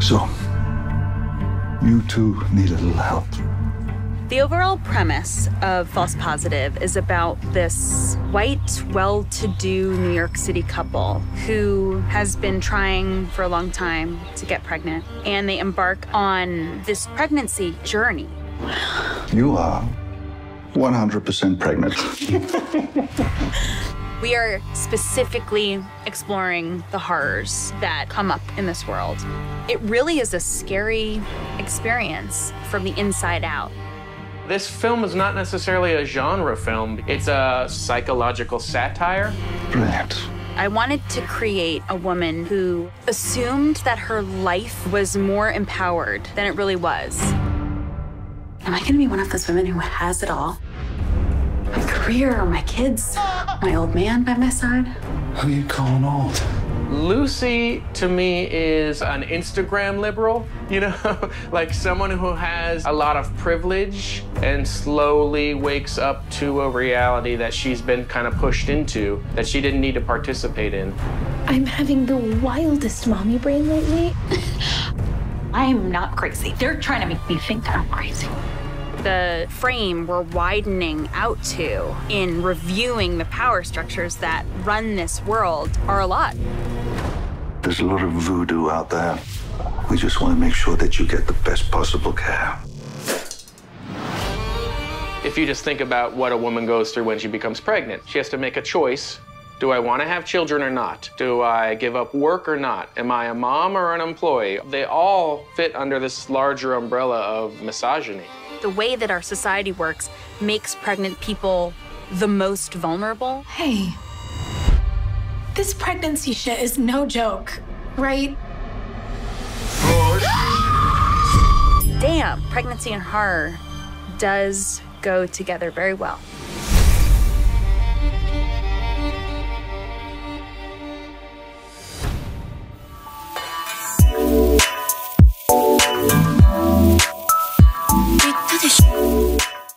So, you two need a little help. The overall premise of False Positive is about this white, well to do New York City couple who has been trying for a long time to get pregnant, and they embark on this pregnancy journey. You are 100% pregnant. We are specifically exploring the horrors that come up in this world. It really is a scary experience from the inside out. This film is not necessarily a genre film, it's a psychological satire. Brilliant. I wanted to create a woman who assumed that her life was more empowered than it really was. Am I gonna be one of those women who has it all? My career, my kids, my old man by my side? Who are you calling old? Lucy, to me, is an Instagram liberal, you know, like someone who has a lot of privilege and slowly wakes up to a reality that she's been kind of pushed into that she didn't need to participate in. I'm having the wildest mommy brain lately. I'm not crazy. They're trying to make me think that I'm crazy. The frame we're widening out to in reviewing the power structures that run this world are a lot. There's a lot of voodoo out there. We just want to make sure that you get the best possible care. If you just think about what a woman goes through when she becomes pregnant, she has to make a choice. Do I want to have children or not? Do I give up work or not? Am I a mom or an employee? They all fit under this larger umbrella of misogyny. The way that our society works makes pregnant people the most vulnerable. Hey, this pregnancy shit is no joke, right? Damn, pregnancy and horror does go together very well.